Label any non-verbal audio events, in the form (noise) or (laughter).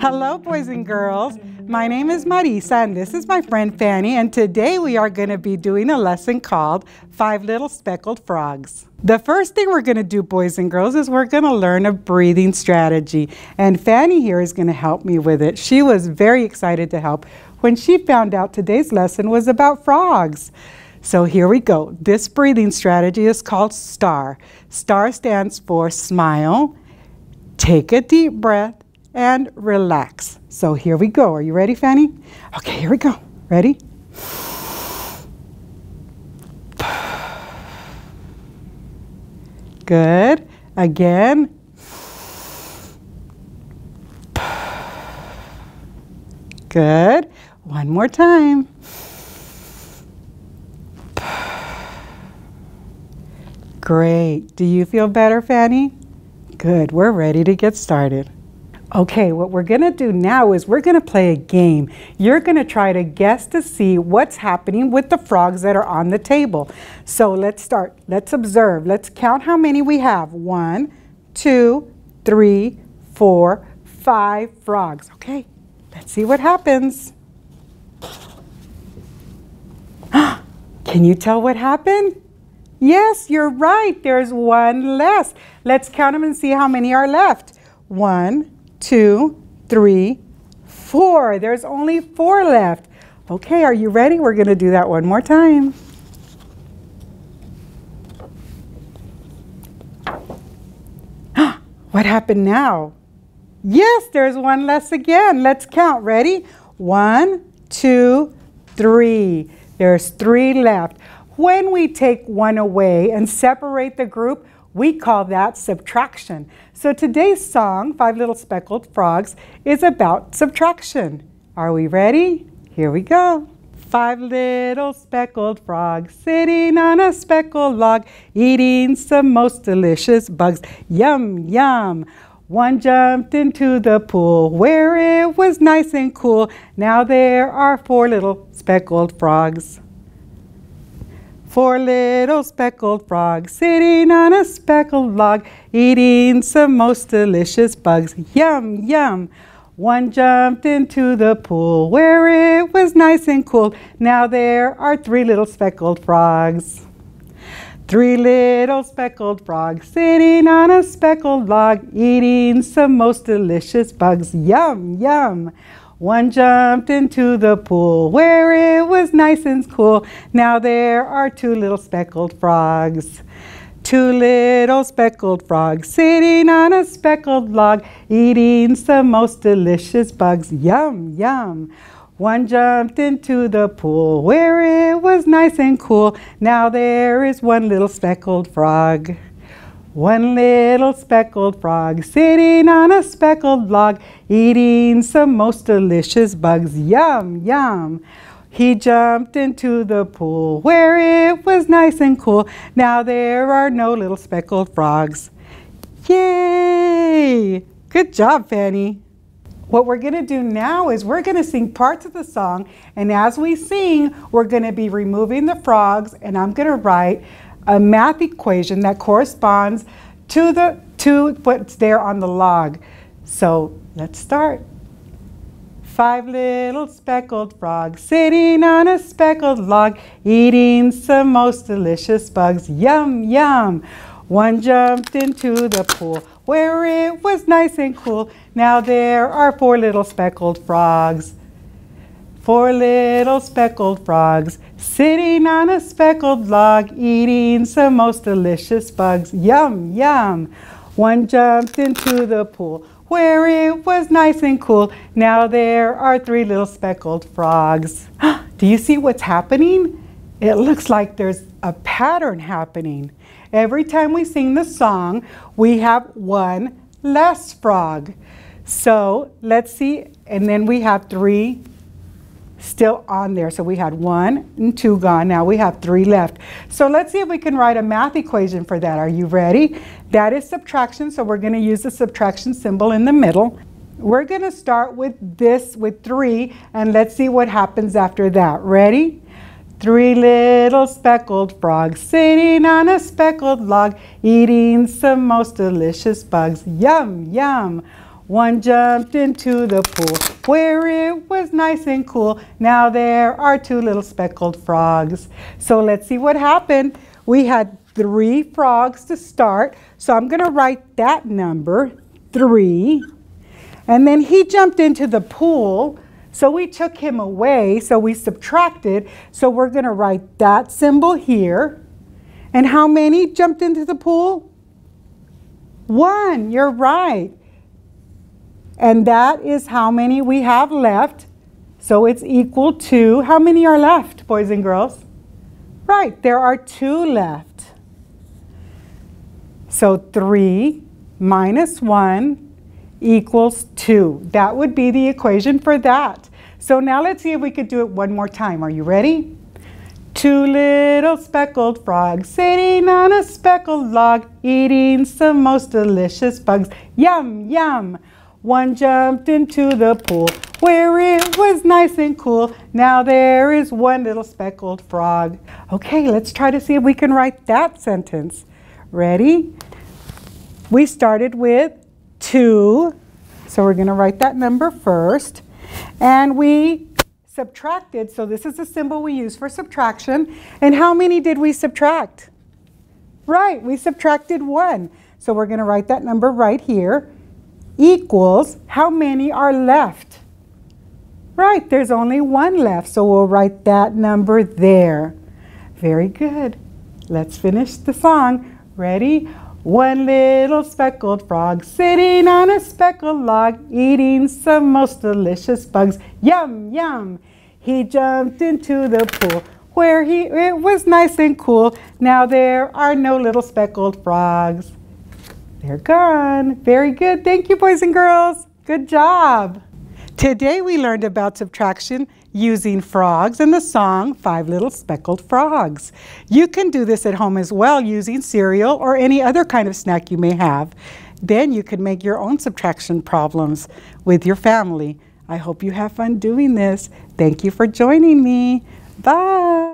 Hello, boys and girls. My name is Marisa, and this is my friend Fanny, and today we are going to be doing a lesson called Five Little Speckled Frogs. The first thing we're going to do, boys and girls, is we're going to learn a breathing strategy, and Fanny here is going to help me with it. She was very excited to help when she found out today's lesson was about frogs. So here we go. This breathing strategy is called STAR. STAR stands for smile, take a deep breath, and relax. So here we go. Are you ready, Fanny? Okay, here we go. Ready? Good. Again. Good. One more time. Great. Do you feel better, Fanny? Good. We're ready to get started. Okay, what we're to do now is we're to play a game. You're to try to guess to see what's happening with the frogs that are on the table. So let's start. Let's observe. Let's count how many we have. One, two, three, four, five frogs. Okay, let's see what happens. (gasps) Can you tell what happened? Yes, you're right. There's one less. Let's count them and see how many are left. One, two, three, four. There's only four left. Okay, are you ready? We're going to do that one more time. (gasps) what happened now? Yes, there's one less again. Let's count. Ready? One, two, three. There's three left. When we take one away and separate the group, we call that subtraction. So today's song, Five Little Speckled Frogs, is about subtraction. Are we ready? Here we go. Five little speckled frogs sitting on a speckled log, eating some most delicious bugs. Yum, yum. One jumped into the pool where it was nice and cool. Now there are four little speckled frogs. Four little speckled frogs sitting on a speckled log, eating some most delicious bugs. Yum, yum. One jumped into the pool where it was nice and cool. Now there are three little speckled frogs. Three little speckled frogs sitting on a speckled log, eating some most delicious bugs. Yum, yum. One jumped into the pool where it was nice and cool. Now there are two little speckled frogs. Two little speckled frogs sitting on a speckled log, eating some most delicious bugs. Yum, yum. One jumped into the pool where it was nice and cool. Now there is one little speckled frog. One little speckled frog sitting on a speckled log, eating some most delicious bugs. Yum, yum. He jumped into the pool where it was nice and cool. Now there are no little speckled frogs. Yay! Good job, Fanny. What we're going to do now is we're going to sing parts of the song, and as we sing, we're going to be removing the frogs, and I'm going to write a math equation that corresponds to the to what's there on the log. So let's start. Five little speckled frogs sitting on a speckled log, eating some most delicious bugs. Yum, yum. One jumped into the pool where it was nice and cool. Now there are four little speckled frogs. Four little speckled frogs sitting on a speckled log, eating some most delicious bugs. Yum, yum. One jumped into the pool where it was nice and cool. Now there are three little speckled frogs. (gasps) Do you see what's happening? It looks like there's a pattern happening. Every time we sing the song, we have one less frog. So let's see, and then we have three still on there. So we had one and two gone. Now we have three left. So let's see if we can write a math equation for that. Are you ready? That is subtraction. So we're going to use the subtraction symbol in the middle. We're going to start with this, with three, and let's see what happens after that. Ready? Three little speckled frogs sitting on a speckled log, eating some most delicious bugs. Yum, yum. One jumped into the pool where it was nice and cool. Now there are two little speckled frogs. So let's see what happened. We had three frogs to start. So I'm going to write that number, three. And then he jumped into the pool. So we took him away. So we subtracted. So we're going to write that symbol here. And how many jumped into the pool? One. You're right. And that is how many we have left. So it's equal to, how many are left, boys and girls? Right, there are two left. So 3 minus 1 equals 2. That would be the equation for that. So now let's see if we could do it one more time. Are you ready? Two little speckled frogs sitting on a speckled log, eating some most delicious bugs. Yum, yum. One jumped into the pool where it was nice and cool. Now there is one little speckled frog. Okay, let's try to see if we can write that sentence. Ready? We started with two. So we're going to write that number first. And we subtracted. So this is the symbol we use for subtraction. And how many did we subtract? Right, we subtracted one. So we're going to write that number right here equals how many are left? Right, there's only one left, so we'll write that number there. Very good. Let's finish the song. Ready? One little speckled frog sitting on a speckled log eating some most delicious bugs. Yum, yum. He jumped into the pool where he, it was nice and cool. Now there are no little speckled frogs. They're gone. Very good. Thank you, boys and girls. Good job. Today we learned about subtraction using frogs and the song Five Little Speckled Frogs. You can do this at home as well using cereal or any other kind of snack you may have. Then you can make your own subtraction problems with your family. I hope you have fun doing this. Thank you for joining me. Bye.